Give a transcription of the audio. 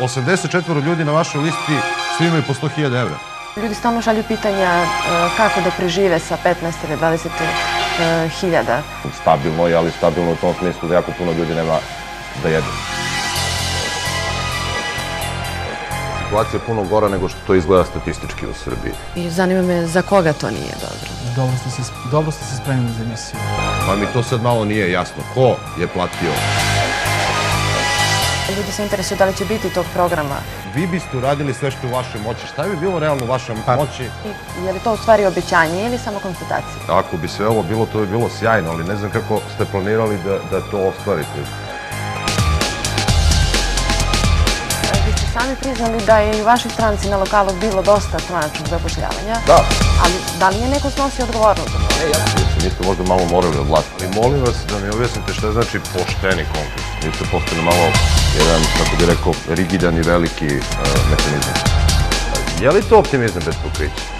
84 ljudi na vašoj listi svi imaju po 100.000 evra. Ljudi stalno šalju pitanja e, kako da prežive sa 15 ili 20 e, hiljada. Stabilno je, ali stabilno u tom smislu da jako puno ljudi nema da jedu. Situacija je puno gora nego što to izgleda statistički u Srbiji. I zanima me za koga to nije dobro. Dobro ste se, dobro ste se spremili za emisiju. Pa mi to sad malo nije jasno. Ko je platio? Ljudi se interesuju da li će biti tog programa. Vi biste uradili sve što je u vašoj moći. Šta bi bilo realno u vašoj moći? I je li to u stvari obećanje ili samo konstatacija? Ako bi sve ovo bilo, to bi bilo sjajno, ali ne znam kako ste planirali da, da to ostvarite. E, Vi ste sami priznali da je i u vašoj stranci na lokalu bilo dosta stranačnog zapošljavanja. Da, Ali da li je neko snosio odgovornost za to? ne, jer se niste možda malo morali od vlasti. Ali molim vas da mi objasnite šta znači pošteni konkurs. Vi ste postali malo jedan, kako bi rekao, rigidan i veliki uh, mehanizam. Je li to optimizam bez pokrića?